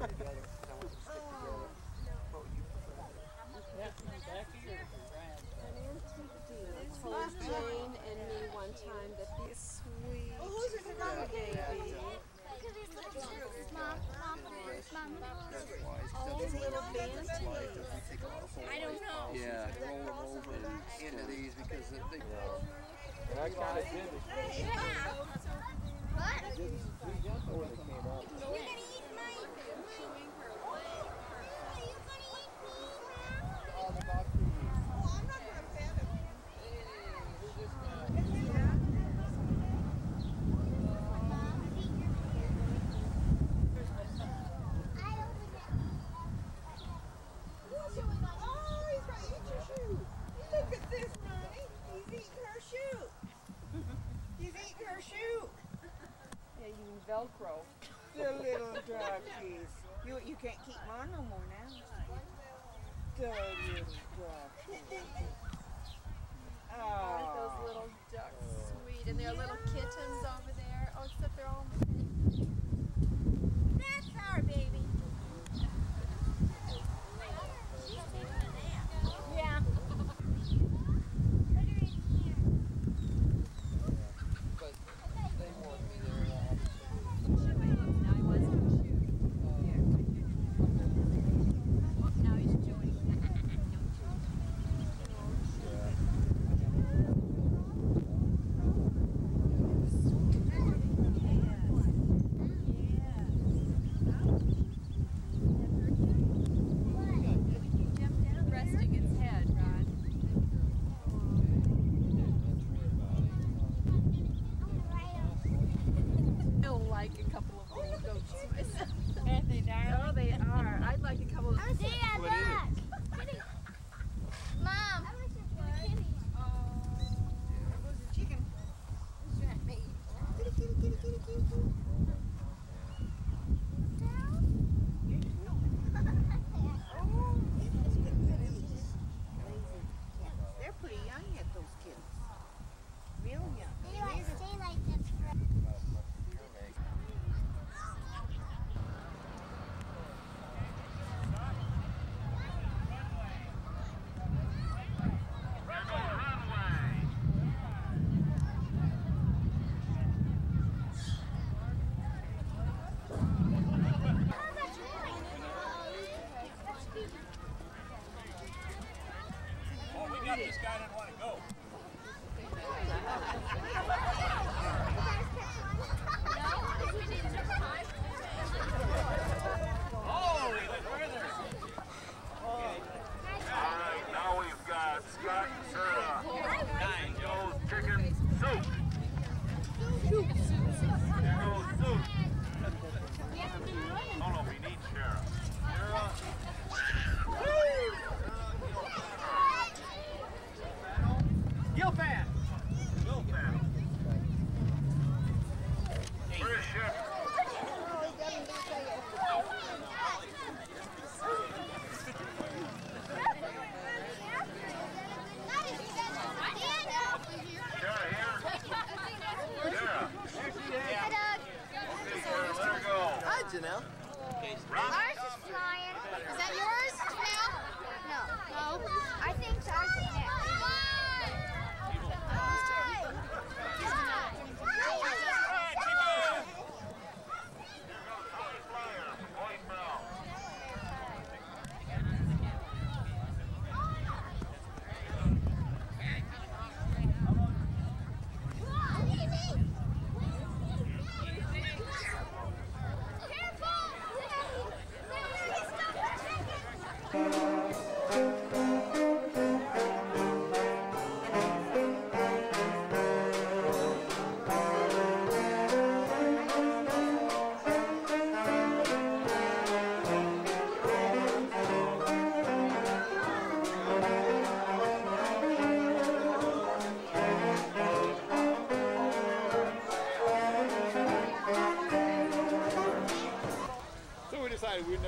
I don't know. Yeah, roll them over into these they. Yeah. I Velcro. The little duckies. You, you can't keep them on no more now. The little duckies. Oh. Aren't those little ducks sweet? And their little kittens over there. Oh, except they're all...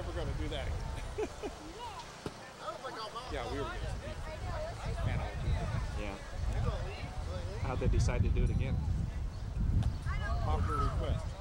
never going to do that again. yeah, we were going Yeah. How'd they decide to do it again? Popular request.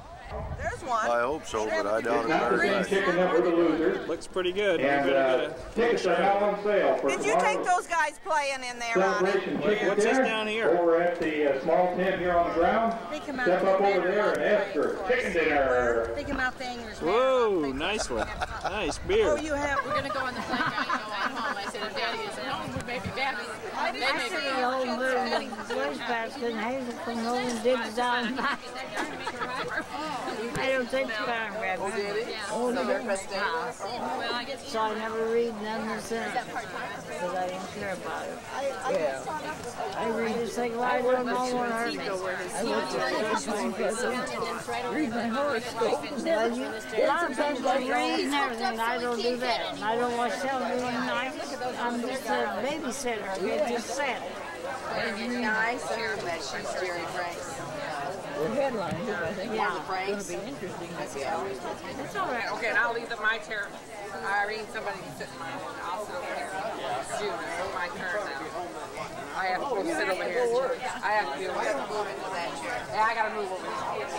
There's one. I hope so, but I doubt it not the very same much. chicken that we're the losers. Looks pretty good. And uh, tickets are now on sale for Did you take those guys playing in there, Ronnie? celebration chicken what's this dinner down here? over at the uh, small tent here on the ground. They come out Step up over there and ask for chicken dinner. They come out the English. Whoa, nice one. Nice beer. Oh, you have. We're gonna go on the plane ride and home. I said, if Daddy is at home, we may be back. I didn't may see be. the old moon wastebasket and Hazel come home and down. I don't take the farm rabbit. Oh, did it? Oh, So no. Well, I guess So I never read none of the because I don't care about it. Yeah. I read just like well, I don't know what hurt. I look at the first one, read my horoscope. Well, A lot of people read and everything. I don't do that. I don't watch television. I- I'm just a babysitter. I get just set. Nice. I heard that she's Jerry Franks. The headlines, I think. Yeah. Franks. interesting. It's all right. Okay, and I'll leave the, my chair. Irene, somebody can sit in my I'll sit over here. June, it's my turn now. I have to go sit over here. I have to be over oh, here. Move into that chair. Yeah, I gotta move over here.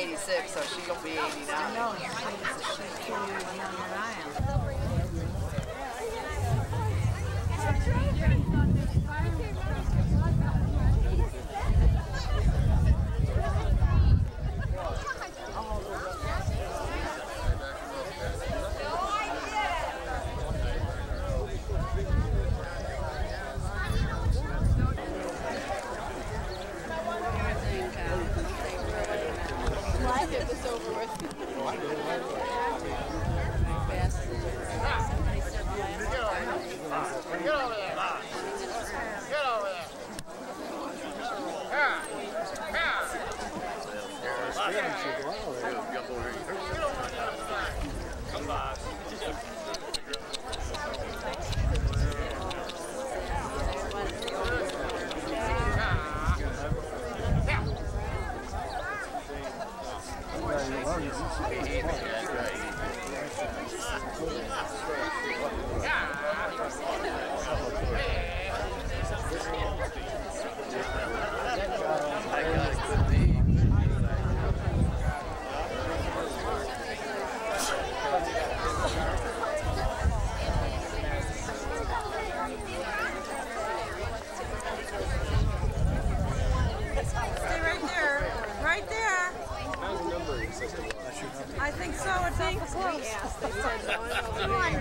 86, so she gonna be 89. I know. she's two years younger than I am. They said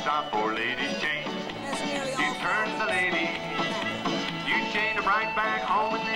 stop for Lady Jane. You turn the lady, you chain her right back home